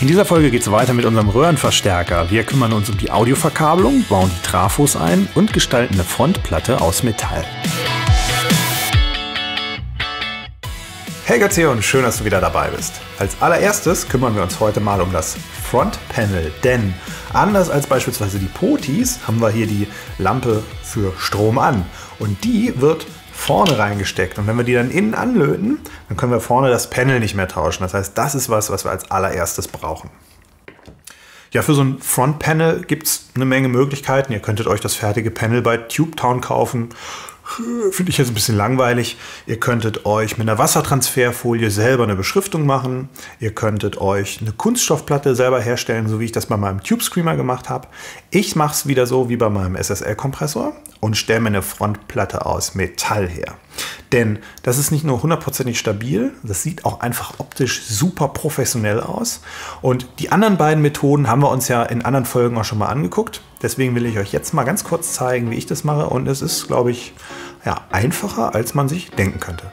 In dieser Folge geht es weiter mit unserem Röhrenverstärker. Wir kümmern uns um die Audioverkabelung, bauen die Trafos ein und gestalten eine Frontplatte aus Metall. Hey Gazio schön, dass du wieder dabei bist. Als allererstes kümmern wir uns heute mal um das Front Panel, denn anders als beispielsweise die Potis haben wir hier die Lampe für Strom an und die wird vorne reingesteckt. Und wenn wir die dann innen anlöten, dann können wir vorne das Panel nicht mehr tauschen. Das heißt, das ist was, was wir als allererstes brauchen. Ja, für so ein Front-Panel gibt es eine Menge Möglichkeiten. Ihr könntet euch das fertige Panel bei TubeTown kaufen finde ich jetzt ein bisschen langweilig. Ihr könntet euch mit einer Wassertransferfolie selber eine Beschriftung machen. Ihr könntet euch eine Kunststoffplatte selber herstellen, so wie ich das bei meinem Tube Screamer gemacht habe. Ich mache es wieder so wie bei meinem SSL-Kompressor und stelle mir eine Frontplatte aus Metall her. Denn das ist nicht nur hundertprozentig stabil, das sieht auch einfach optisch super professionell aus. Und die anderen beiden Methoden haben wir uns ja in anderen Folgen auch schon mal angeguckt. Deswegen will ich euch jetzt mal ganz kurz zeigen, wie ich das mache. Und es ist, glaube ich, ja, einfacher, als man sich denken könnte.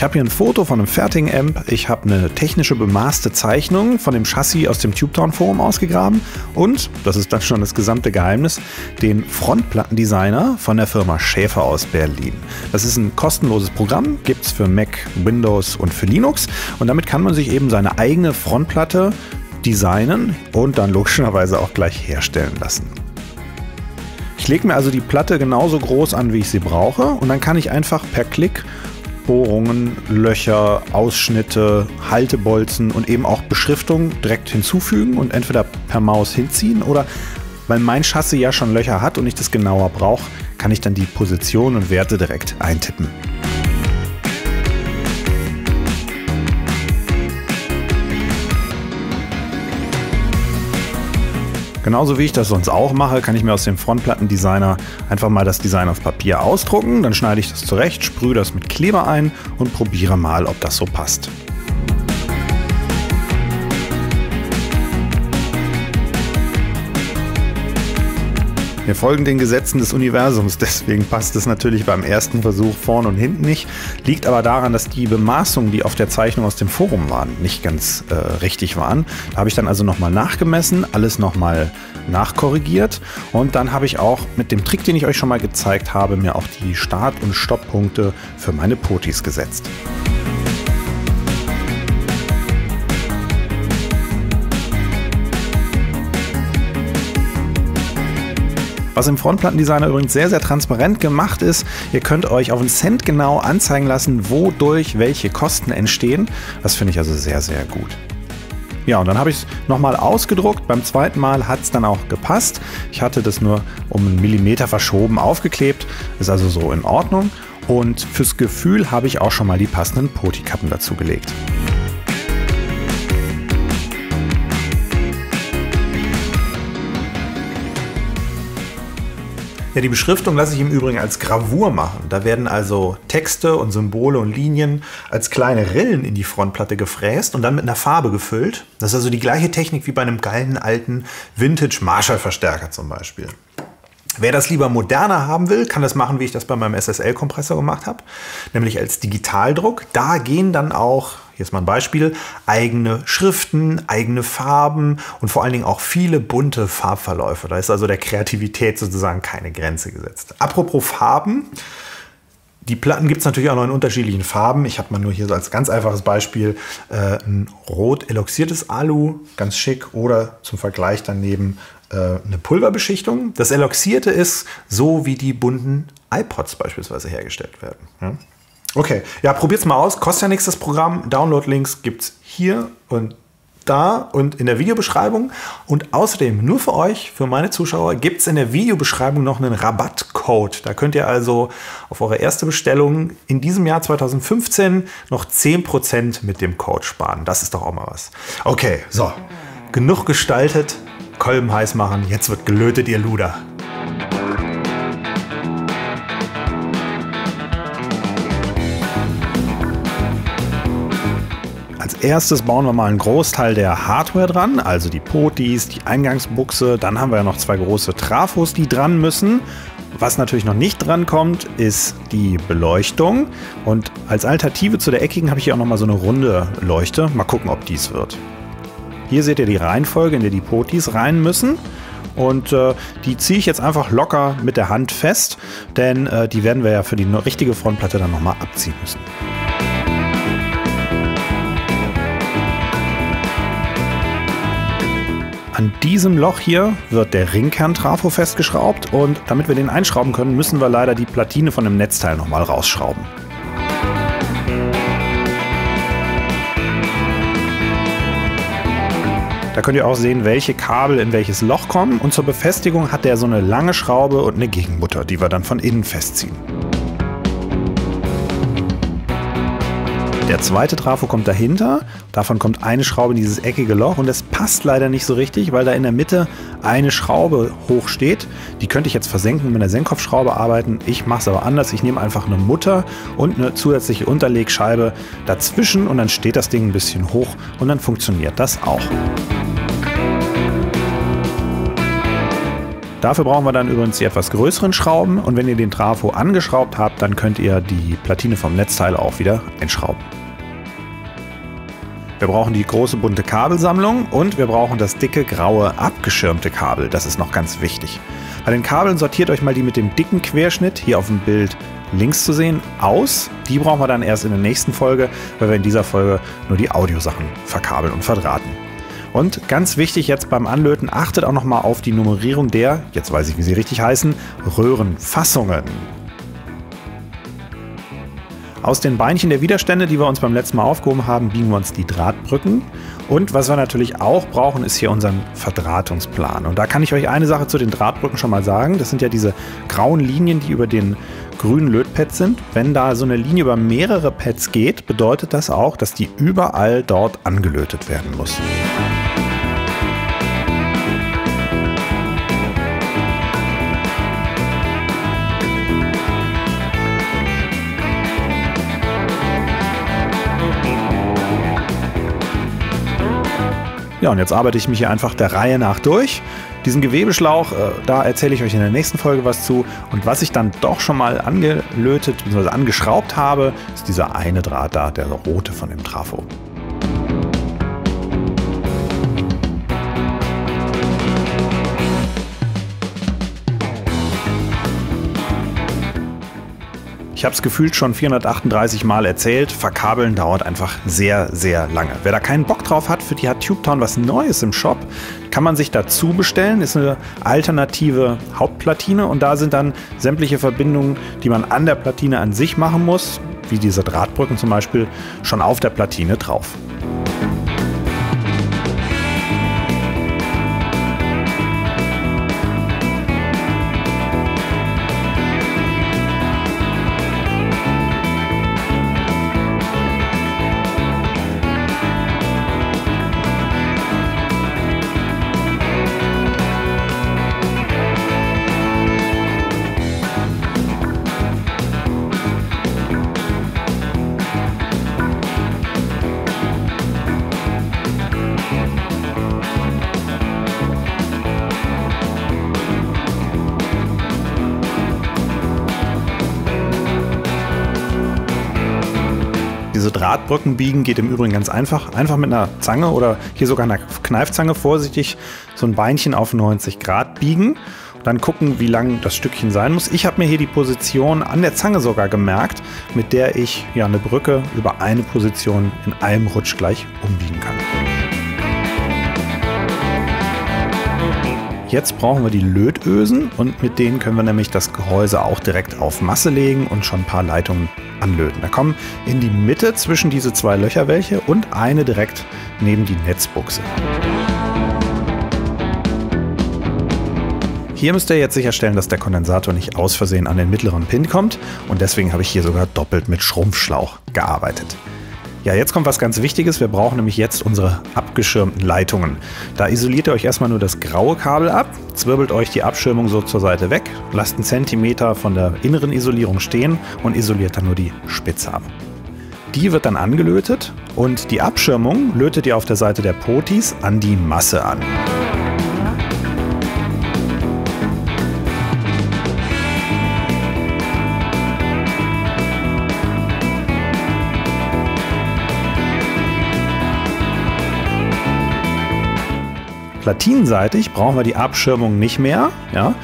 Ich habe hier ein Foto von einem fertigen Amp, ich habe eine technische bemaßte Zeichnung von dem Chassis aus dem Tubetown Forum ausgegraben und, das ist dann schon das gesamte Geheimnis, den Frontplattendesigner von der Firma Schäfer aus Berlin. Das ist ein kostenloses Programm, gibt es für Mac, Windows und für Linux und damit kann man sich eben seine eigene Frontplatte designen und dann logischerweise auch gleich herstellen lassen. Ich lege mir also die Platte genauso groß an, wie ich sie brauche und dann kann ich einfach per Klick Bohrungen, Löcher, Ausschnitte, Haltebolzen und eben auch Beschriftung direkt hinzufügen und entweder per Maus hinziehen oder weil mein Chassis ja schon Löcher hat und ich das genauer brauche, kann ich dann die Position und Werte direkt eintippen. Genauso wie ich das sonst auch mache, kann ich mir aus dem Frontplattendesigner einfach mal das Design auf Papier ausdrucken, dann schneide ich das zurecht, sprühe das mit Kleber ein und probiere mal, ob das so passt. Wir folgen den Gesetzen des Universums, deswegen passt es natürlich beim ersten Versuch vorn und hinten nicht. Liegt aber daran, dass die Bemaßungen, die auf der Zeichnung aus dem Forum waren, nicht ganz äh, richtig waren. Da habe ich dann also nochmal nachgemessen, alles nochmal nachkorrigiert und dann habe ich auch mit dem Trick, den ich euch schon mal gezeigt habe, mir auch die Start- und Stopppunkte für meine Potis gesetzt. Was im Frontplattendesigner übrigens sehr, sehr transparent gemacht ist. Ihr könnt euch auf einen Cent genau anzeigen lassen, wodurch welche Kosten entstehen. Das finde ich also sehr, sehr gut. Ja, und dann habe ich es nochmal ausgedruckt. Beim zweiten Mal hat es dann auch gepasst. Ich hatte das nur um einen Millimeter verschoben aufgeklebt. Ist also so in Ordnung. Und fürs Gefühl habe ich auch schon mal die passenden Poti-Kappen dazu gelegt. Die Beschriftung lasse ich im Übrigen als Gravur machen. Da werden also Texte und Symbole und Linien als kleine Rillen in die Frontplatte gefräst und dann mit einer Farbe gefüllt. Das ist also die gleiche Technik wie bei einem geilen alten Vintage Marshall-Verstärker zum Beispiel. Wer das lieber moderner haben will, kann das machen, wie ich das bei meinem SSL-Kompressor gemacht habe, nämlich als Digitaldruck. Da gehen dann auch ist mal ein Beispiel, eigene Schriften, eigene Farben und vor allen Dingen auch viele bunte Farbverläufe. Da ist also der Kreativität sozusagen keine Grenze gesetzt. Apropos Farben, die Platten gibt es natürlich auch noch in unterschiedlichen Farben. Ich habe mal nur hier so als ganz einfaches Beispiel äh, ein rot eloxiertes Alu, ganz schick, oder zum Vergleich daneben äh, eine Pulverbeschichtung. Das Eloxierte ist so, wie die bunten iPods beispielsweise hergestellt werden. Ja? Okay, ja, probiert's mal aus. Kostet ja nichts das Programm. Download-Links gibt's hier und da und in der Videobeschreibung. Und außerdem, nur für euch, für meine Zuschauer, gibt es in der Videobeschreibung noch einen Rabattcode. Da könnt ihr also auf eure erste Bestellung in diesem Jahr 2015 noch 10% mit dem Code sparen. Das ist doch auch mal was. Okay, so. Genug gestaltet. Kolben heiß machen. Jetzt wird gelötet, ihr Luder. Erstes bauen wir mal einen Großteil der Hardware dran, also die Potis, die Eingangsbuchse. Dann haben wir ja noch zwei große Trafos, die dran müssen. Was natürlich noch nicht dran kommt, ist die Beleuchtung. Und als Alternative zu der eckigen habe ich hier auch noch mal so eine runde Leuchte. Mal gucken, ob dies wird. Hier seht ihr die Reihenfolge, in der die Potis rein müssen. Und äh, die ziehe ich jetzt einfach locker mit der Hand fest, denn äh, die werden wir ja für die richtige Frontplatte dann nochmal abziehen müssen. An diesem Loch hier wird der Ringkern-Trafo festgeschraubt und damit wir den einschrauben können, müssen wir leider die Platine von dem Netzteil nochmal rausschrauben. Da könnt ihr auch sehen, welche Kabel in welches Loch kommen und zur Befestigung hat der so eine lange Schraube und eine Gegenmutter, die wir dann von innen festziehen. Der zweite Trafo kommt dahinter. Davon kommt eine Schraube in dieses eckige Loch und es passt leider nicht so richtig, weil da in der Mitte eine Schraube hoch steht. Die könnte ich jetzt versenken mit einer Senkkopfschraube arbeiten. Ich mache es aber anders. Ich nehme einfach eine Mutter und eine zusätzliche Unterlegscheibe dazwischen und dann steht das Ding ein bisschen hoch und dann funktioniert das auch. Dafür brauchen wir dann übrigens die etwas größeren Schrauben und wenn ihr den Trafo angeschraubt habt, dann könnt ihr die Platine vom Netzteil auch wieder einschrauben. Wir brauchen die große bunte Kabelsammlung und wir brauchen das dicke graue abgeschirmte Kabel. Das ist noch ganz wichtig. Bei den Kabeln sortiert euch mal die mit dem dicken Querschnitt hier auf dem Bild links zu sehen aus. Die brauchen wir dann erst in der nächsten Folge, weil wir in dieser Folge nur die Audiosachen verkabeln und verdrahten. Und ganz wichtig jetzt beim Anlöten, achtet auch nochmal auf die Nummerierung der, jetzt weiß ich, wie sie richtig heißen, Röhrenfassungen. Aus den Beinchen der Widerstände, die wir uns beim letzten Mal aufgehoben haben, biegen wir uns die Drahtbrücken. Und was wir natürlich auch brauchen, ist hier unseren Verdrahtungsplan. Und da kann ich euch eine Sache zu den Drahtbrücken schon mal sagen. Das sind ja diese grauen Linien, die über den grünen Lötpads sind. Wenn da so eine Linie über mehrere Pads geht, bedeutet das auch, dass die überall dort angelötet werden muss. Ja, und jetzt arbeite ich mich hier einfach der Reihe nach durch. Diesen Gewebeschlauch, äh, da erzähle ich euch in der nächsten Folge was zu. Und was ich dann doch schon mal angelötet bzw. angeschraubt habe, ist dieser eine Draht da, der rote von dem Trafo. Ich habe es gefühlt schon 438 Mal erzählt. Verkabeln dauert einfach sehr, sehr lange. Wer da keinen Bock drauf hat, für die hat TubeTown was Neues im Shop. Kann man sich dazu bestellen. Ist eine alternative Hauptplatine und da sind dann sämtliche Verbindungen, die man an der Platine an sich machen muss, wie diese Drahtbrücken zum Beispiel, schon auf der Platine drauf. Diese Drahtbrücken biegen geht im Übrigen ganz einfach. Einfach mit einer Zange oder hier sogar einer Kneifzange vorsichtig so ein Beinchen auf 90 Grad biegen. Dann gucken, wie lang das Stückchen sein muss. Ich habe mir hier die Position an der Zange sogar gemerkt, mit der ich ja eine Brücke über eine Position in einem Rutsch gleich umbiegen kann. Jetzt brauchen wir die Lötösen und mit denen können wir nämlich das Gehäuse auch direkt auf Masse legen und schon ein paar Leitungen anlöten. Da kommen in die Mitte zwischen diese zwei Löcher welche und eine direkt neben die Netzbuchse. Hier müsst ihr jetzt sicherstellen, dass der Kondensator nicht aus Versehen an den mittleren Pin kommt und deswegen habe ich hier sogar doppelt mit Schrumpfschlauch gearbeitet. Ja, jetzt kommt was ganz Wichtiges. Wir brauchen nämlich jetzt unsere abgeschirmten Leitungen. Da isoliert ihr euch erstmal nur das graue Kabel ab, zwirbelt euch die Abschirmung so zur Seite weg, lasst einen Zentimeter von der inneren Isolierung stehen und isoliert dann nur die Spitze ab. Die wird dann angelötet und die Abschirmung lötet ihr auf der Seite der Potis an die Masse an. Platinenseitig brauchen wir die Abschirmung nicht mehr. Ja?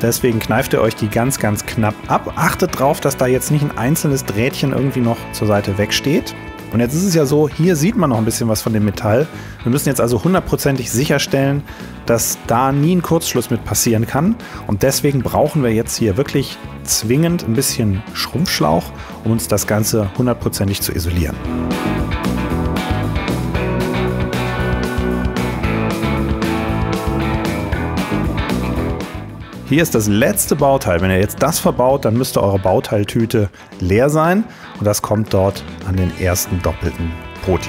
Deswegen kneift ihr euch die ganz, ganz knapp ab. Achtet darauf, dass da jetzt nicht ein einzelnes Drähtchen irgendwie noch zur Seite wegsteht. Und jetzt ist es ja so, hier sieht man noch ein bisschen was von dem Metall. Wir müssen jetzt also hundertprozentig sicherstellen, dass da nie ein Kurzschluss mit passieren kann. Und deswegen brauchen wir jetzt hier wirklich zwingend ein bisschen Schrumpfschlauch, um uns das Ganze hundertprozentig zu isolieren. Hier ist das letzte Bauteil. Wenn ihr jetzt das verbaut, dann müsste eure Bauteiltüte leer sein. Und das kommt dort an den ersten doppelten Poti.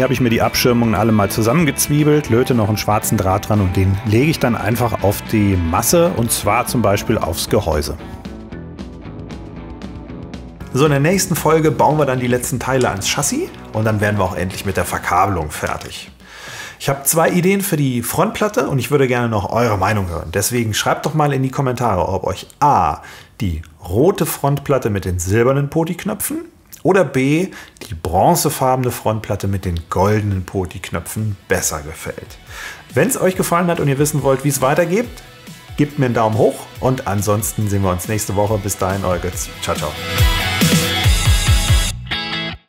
Hier habe ich mir die Abschirmungen alle mal zusammengezwiebelt, löte noch einen schwarzen Draht dran und den lege ich dann einfach auf die Masse und zwar zum Beispiel aufs Gehäuse. So, in der nächsten Folge bauen wir dann die letzten Teile ans Chassis und dann werden wir auch endlich mit der Verkabelung fertig. Ich habe zwei Ideen für die Frontplatte und ich würde gerne noch eure Meinung hören. Deswegen schreibt doch mal in die Kommentare, ob euch A, die rote Frontplatte mit den silbernen Poti-Knöpfen oder B, die bronzefarbene Frontplatte mit den goldenen Poti-Knöpfen besser gefällt. Wenn es euch gefallen hat und ihr wissen wollt, wie es weitergeht, gebt mir einen Daumen hoch und ansonsten sehen wir uns nächste Woche. Bis dahin, euer Götz. Ciao, ciao.